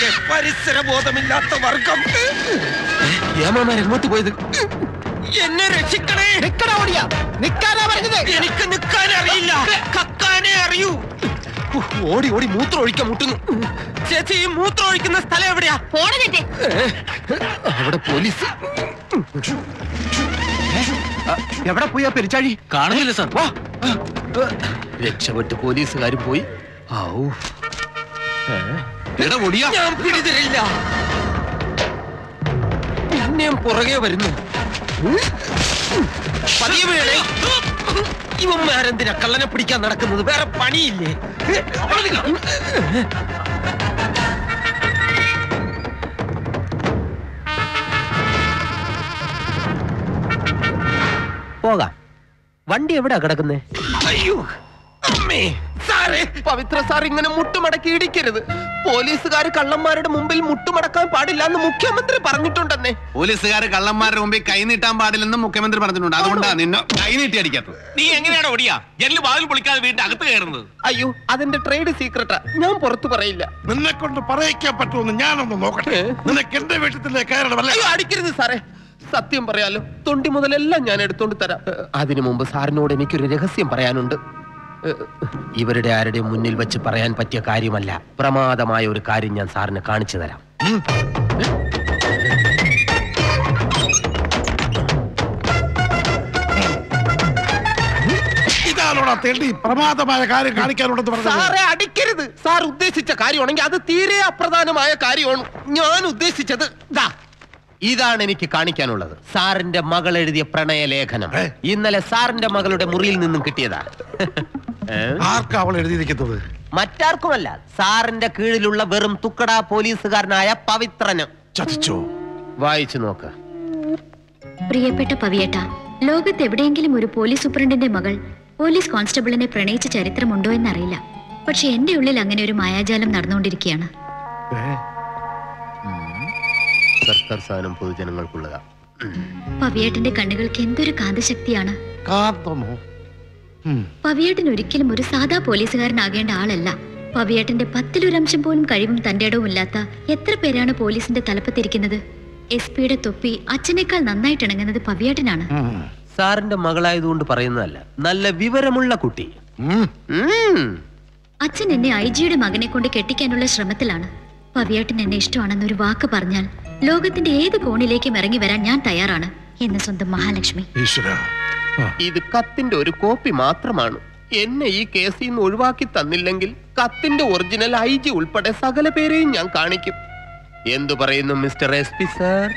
കണ്ടില്ലേ പരിസര ബോധമില്ലാത്ത വർഗം ഏമാമാരെങ്ങോട്ട് പോയത്. എന്നെ രക്ഷിക്കണേ. നിക്കടാ ഓടിയാ. നിക്കാനാ പറഞ്ഞത്. എനിക്ക് നിക്കാൻ അറിയില്ല. കക്കാനേ അറിയൂ. ഓടി ഓടി മൂത്രം ഒഴിക്കാൻ മുട്ടുന്നു. ചേച്ചി ഈ മൂത്രം ഒഴിക്കുന്ന സ്ഥലം എവിടെയാ? അവിടെ പോലീസ്. എവിടെ പോയി ആ പെരിച്ചാഴി? കാണുന്നില്ല സാർ. രക്ഷപ്പെട്ട് പോലീസുകാർ പോയി. ഔ. ഞാൻ പിടിതരില്ല. പിന്നെയും പുറകെ വരുന്നു. പതിയെ വീണേ ഇവന്മാരെന്തിനാ കള്ളനെ പിടിക്കാൻ നടക്കുന്നത്? വേറെ പണിയില്ലേ? പോകാം. വണ്ടി എവിടെയാ കിടക്കുന്നേ? അയ്യോ. പവിത്ര സാർ ഇങ്ങനെ മുട്ടുമടക്കി ഇടിക്കരുത്. പോലീസുകാർ കള്ളന്മാരുടെ മുമ്പിൽ മുട്ടുമടക്കാൻ പാടില്ല എന്ന് മുഖ്യമന്ത്രി പറഞ്ഞിട്ടുണ്ടെന്നേ. പോലീസുകാർ കള്ളന്മാരുടെ മുമ്പിൽ കൈ നീട്ടാൻ പാടില്ലെന്ന് മുഖ്യമന്ത്രി പറഞ്ഞിട്ടുണ്ട്. അതുകൊണ്ടാ നിന്നെ കൈ നീട്ടി അടിക്കാത്തത്. നീ എങ്ങനെയാണ് ഓടിയാ? ജനൽ വാതിൽ പൊളിക്കാതെ വീട്ടിൽ അകത്ത് കയറുന്നത്. അയ്യോ അതിന്റെ ട്രേഡ് സീക്രട്ടാ ഞാൻ പുറത്തു പറയില്ല. നിന്നെ കൊണ്ട് പറയിക്കാൻ പറ്റുമെന്ന് ഞാനൊന്ന് നോക്കട്ടെ. നിനക്ക് എന്റെ വീട്ടിലെ കയറണമല്ലേ അയ്യോ അടിക്കരുത് സാറേ. സത്യം പറയാലോ തൊണ്ടി മുതലെല്ലാം ഞാൻ എടുത്തോണ്ട് തരാം. അതിനു മുമ്പ് സാറിനോട് എനിക്കൊരു രഹസ്യം പറയാനുണ്ട്. ഇവരുടെ ആരുടെയും മുന്നിൽ വെച്ച് പറയാൻ പറ്റിയ കാര്യമല്ല. പ്രമാദമായ ഒരു കാര്യം ഞാൻ സാറിന് കാണിച്ചു തരാം. ഇതാണോടാ തേണ്ടി? പ്രമാദമായ കാര്യം കാണിക്കാനുണ്ടെന്ന് പറഞ്ഞത്. സാറെ അടിക്കരുത്. സാർ ഉദ്ദേശിച്ച കാര്യമാണെങ്കിൽ അത് തീരെ അപ്രധാനമായ കാര്യമാണ്. ഞാൻ ഉദ്ദേശിച്ചത് ദാ ഇതാണ് എനിക്ക് കാണിക്കാനുള്ളത്. സാറിന്റെ മകൾ എഴുതിയ പ്രണയ ലേഖനം ഇന്നലെ സാറിന്റെ മകളുടെ മുറിയിൽ നിന്നും കിട്ടിയതാ? ആർക്കാ അവൾ എഴുതിയിരിക്കുന്നത്? മറ്റാർക്കുമല്ല. സാറിന്റെ കീഴിലുള്ള വെറും തുക്കട പോലീസുകാരനായ പവിത്രന്. ചതിച്ചോ? വായിച്ചു നോക്ക്. പ്രിയപ്പെട്ട പവിയേട്ട ലോകത്ത് എവിടെയെങ്കിലും ഒരു പോലീസ് സൂപ്രണ്ടിന്റെ മകൾ പോലീസ് കോൺസ്റ്റബിളിനെ പ്രണയിച്ച ചരിത്രമുണ്ടോ എന്നറിയില്ല. പക്ഷെ എന്റെ ഉള്ളിൽ അങ്ങനെ ഒരു മായാജാലം നടന്നുകൊണ്ടിരിക്കുകയാണ്. സർക്കാർ സാധനം പൊതുജനങ്ങൾക്കുള്ളതാ. പവിയേട്ടന്റെ കണ്ണുകൾക്ക് എന്തൊരു കാന്തശക്തിയാണ്. കാന്തമോ? പവിയേട്ടൻ ഒരിക്കലും ഒരു സാധാ പോലീസുകാരനാകേണ്ട ആളല്ല. പവിയേട്ടന്റെ പത്തിലൊരംശം പോലും കഴിവും തന്റെ ഇടവും ഇല്ലാത്ത എത്ര പേരാണ് പോലീസിന്റെ തലപ്പത്തിരിക്കുന്നത്? എസ് പിയുടെ തൊപ്പി അച്ഛനേക്കാൾ നന്നായിട്ട് ഇണങ്ങുന്നത് പവിയേട്ടനാണ്. സാറിന്റെ മകളായതുകൊണ്ട് പറയുന്നതല്ല നല്ല വിവരമുള്ള കുട്ടി. അച്ഛൻ എന്നെ ഐ ജിയുടെ മകനെ കൊണ്ട് കെട്ടിക്കാനുള്ള ശ്രമത്തിലാണ്. പവിയേട്ടൻ എന്നെ ഇഷ്ടമാണെന്നൊരു വാക്ക് പറഞ്ഞാൽ ലോകത്തിന്റെ ഏത് കോണിലേക്കും ഇറങ്ങി വരാൻ ഞാൻ തയ്യാറാണ്. എന്ന് സ്വന്തം മഹാലക്ഷ്മി. ഈശ്വര. ഇത് കത്തിന്റെ ഒരു കോപ്പി മാത്രമാണ്. എന്നെ ഈ കേസിൽ നിന്ന് ഒഴിവാക്കി തന്നില്ലെങ്കിൽ കത്തിന്റെ ഒറിജിനൽ ഐ ജി ഉൾപ്പെടെ സകല പേരെയും ഞാൻ കാണിക്കും. എന്തു പറയുന്നു മിസ്റ്റർ എസ് പി സാർ.